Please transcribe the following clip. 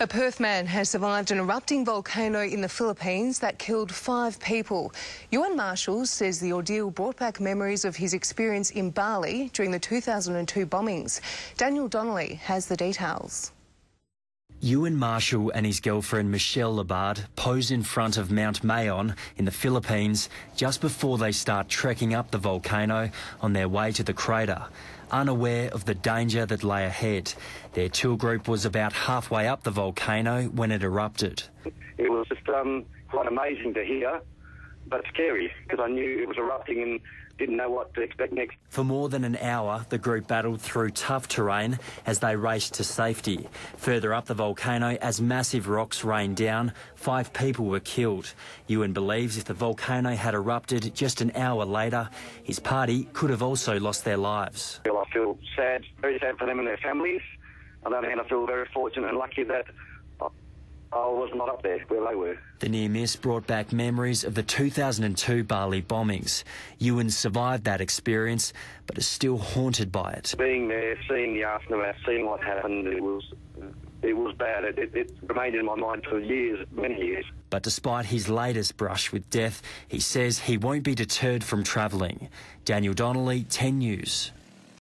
A Perth man has survived an erupting volcano in the Philippines that killed five people. Ewen Marshall says the ordeal brought back memories of his experience in Bali during the 2002 bombings. Daniel Donnelly has the details. Ewen Marshall and his girlfriend Michelle Labard pose in front of Mount Mayon in the Philippines just before they start trekking up the volcano on their way to the crater, unaware of the danger that lay ahead. Their tour group was about halfway up the volcano when it erupted. It was just um, quite amazing to hear, but scary because I knew it was erupting and didn't know what to expect next. For more than an hour, the group battled through tough terrain as they raced to safety. Further up the volcano, as massive rocks rained down, five people were killed. Ewen believes if the volcano had erupted just an hour later, his party could have also lost their lives. I feel sad, very sad for them and their families. On the other hand, I feel very fortunate and lucky that I was not up there where they were. The near miss brought back memories of the 2002 Bali bombings. Ewen survived that experience, but is still haunted by it. Being there, seeing the aftermath, seeing what happened, it was it was bad. It, it, it, remained in my mind for years, many years. But despite his latest brush with death, he says he won't be deterred from travelling. Daniel Donnelly, 10 News.